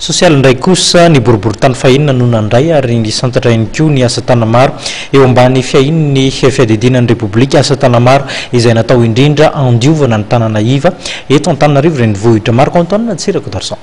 Sosialy indray kosa, ny boriborintany fahenina no nandray ary nisantatra ihany koa ny asa tanamaro eo ambany fiahian' ny Fiadidiana ny Repoblika Asa Tanamaro izay natao indrindra handiovana ny tanàna iva eto Antananarivo Renivohitra. Marc Antoine Tsirako Darson.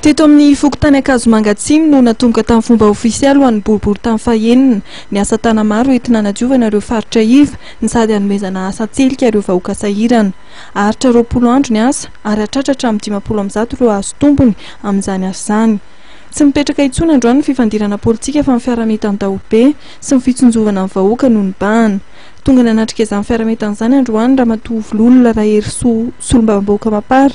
Teto amin'ny fokontany Ankazomanga Atsimo no natomboka tamin'ny fomba ofisialy ho an'ny boriborintany fahenina ny asa tanamaro entina hanadiovana ireo faritra iva no sady hanomezana asa an-tselika ireo vahoaka sahirana. Haharitra roapolo andro ny asa ary hahatratra hatramin'ny dimampolo amby zato ireo hahazo tombony amin'izany asa izany. Tsy mipetraka intsony androany ny fifandirana politika fa ny fiaramitany daholobe sy ny fitsinjovana ny vahoaka no nibahana. Tonga nanatrika izany fiaramitana izany androany Ramatoa Voloolona Raherisoa Solombavambahoaka Mapar,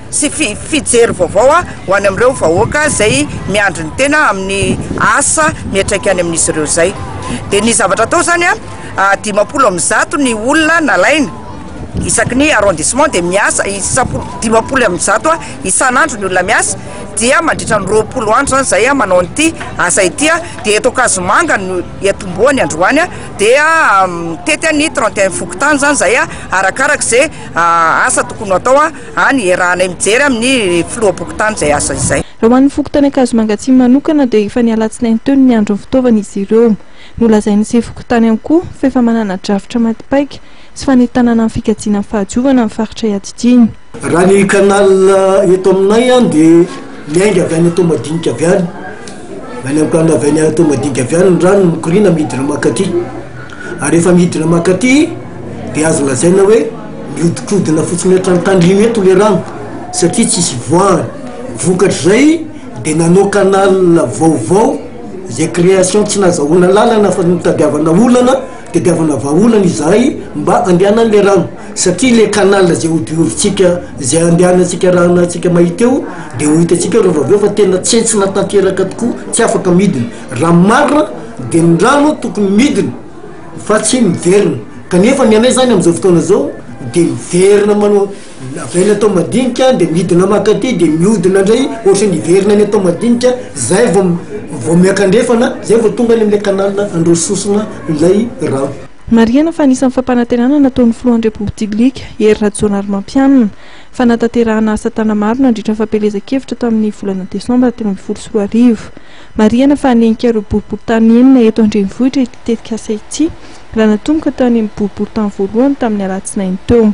sy fijery vaovao ho any amin'ireo vahoaka izay miandry ny tena amin'ny asa miatraika any amin'izy ireo izay. Dia ny zavatra atao izany, dimampolo amin'ny zato ny olona nalaina, isaky ny arrondissement dia miasa dimampolo amin'ny zato isan'andro ny olona miasa, dia mandritra ny roapolo andro izany izahay manao an'ity asa ity, dia eto Ankazomanga no hiantombohany androany, dia mitety ny trente et un fokontany izany izahay arakaraka izay asa tokony ho atao. Any iarahanay mijery amin'ny filoham-pokontany izay asa izay. Raha ho an'ny fokontany Ankazomanga Atsimo manokana dia efa ny alatsinainy teo no niandry ny fitaovana izy ireo. Nolazain'ny sefo-kontany ihany koa fa efa manana drafitra maty paika sy fanentanana ny fikajiana ny fahadiovana ny faritray atidiny. Raha ny canal eto aminay any dia miainga avy any Toamadinika avy any. Maneran-tanana avy any Anatomadinika avy any ny rano no mikoriana midina mankaty. Ary rehefa midina mankaty dia azo lazaina hoe mihodinkodina fotsiny hatrany tandrimo eto ilay rano satria tsy hisy hivoahany. Vokatr'izay dia nanao canal vaovao izay création tsy nahazahoana lalana fa nitadiavana olana. Tadiavana vahaolana izahay mba handehanan'ilay rano satria ilay canal izay hodiovintsika, izay handehanantsika rano antsika mahita eo dia ho hitantsika eo raha vao avy eo fa tena tsentsina tanteraka tokoa, tsy afaka midina. Raha ny marina dia ny rano tokony midina fa tsy miverina kanefa ny anay izany amin'izao fotoana izao dia miverina manao. Navaina tao madinika de midina maka aty de miodina indray ohatra ny hiverina any atao madinika zay vao vao miankandrefana zay vao tonga any amin'ilay canal androy sosona ilay rano. Marihana fa anisan'ny fampanantenana nataon'ny filohan'ny Repobitlika, Hery Rajaonarimampianina, fanatanterahana asa tana maro nandritra ny fampielezan-kevitra tamin'ny volana desambra telo ambin'ny folo sy roa arivo. Marihana fa hanenika ireo boriborintany enina eto an-drenivohitra ity tetikasa ity, raha natomboka teo any amin'ny boriborintany voalohany tamin'ny alatsinainy teo.